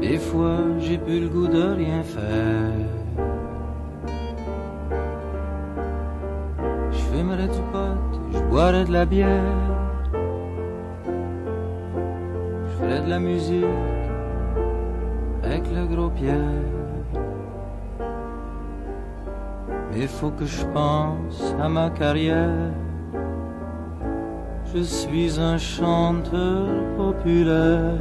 Des fois, j'ai plus le goût de rien faire. Je fumerais du pot, je boirais de la bière. Je ferais de la musique avec le gros Pierre. Mais faut que je pense à ma carrière. Je suis un chanteur populaire.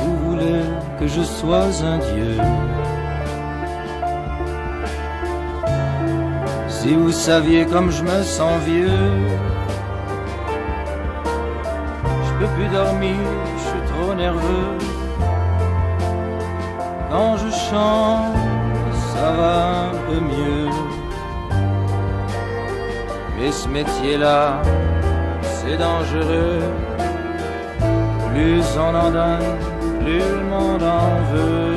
Vous voulez que je sois un dieu? Si vous saviez comme je me sens vieux, je peux plus dormir, je suis trop nerveux. Quand je chante, ça va un peu mieux. Mais ce métier-là, c'est dangereux. Plus on en donne, plus le monde en veut.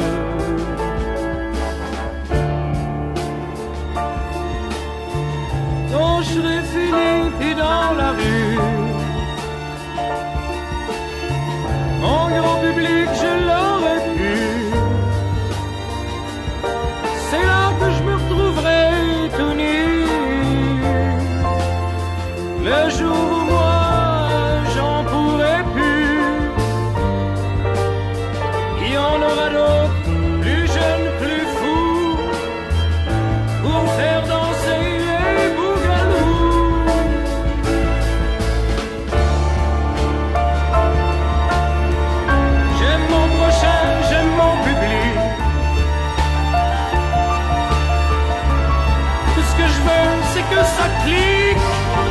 Veux, c'est